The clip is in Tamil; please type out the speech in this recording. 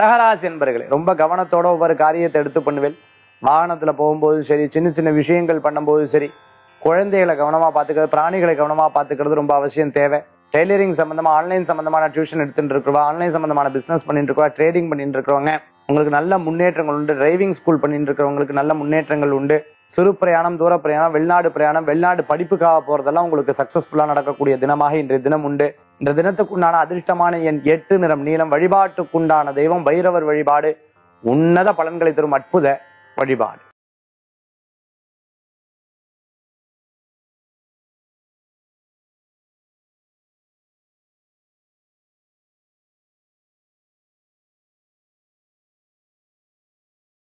கடகராசி என்பர்களே ரொம்ப கவனத்தோட ஒவ்வொரு காரியத்தை எடுத்து பண்ணுவேன். வாகனத்துல போகும்போதும் சரி சின்ன சின்ன விஷயங்கள் பண்ணும்போதும் சரி குழந்தைகளை கவனமா பாத்துக்கிறது பிராணிகளை கவனமா பாத்துக்கிறது ரொம்ப அவசியம் தேவை. டெய்லரிங் சம்பந்தமா ஆன்லைன் சம்பந்தமான டியூஷன் எடுத்துட்டு இருக்கிறவா ஆன்லைன் சம்பந்தமான பிசினஸ் பண்ணிட்டு இருக்கவா ட்ரேடிங் பண்ணிட்டு இருக்கிறவங்க உங்களுக்கு நல்ல முன்னேற்றங்கள் உண்டு. டிரைவிங் ஸ்கூல் பண்ணிட்டு இருக்கிறவங்களுக்கு நல்ல முன்னேற்றங்கள் உண்டு. சிறு பிரயாணம் தூர பிரயாணம் வெளிநாடு பிரயாணம் வெளிநாடு படிப்புக்காக போறதெல்லாம் உங்களுக்கு சக்சஸ்ஃபுல்லா நடக்கக்கூடிய தினமாக இன்றைய தினம் உண்டு. இந்த தினத்துக்குண்டான அதிர்ஷ்டமான என் எட்டு நிறம் நீளம் வழிபாட்டுக்குண்டான தெய்வம் பைரவர் வழிபாடு உன்னத பலன்களை தரும் அற்புத வழிபாடு.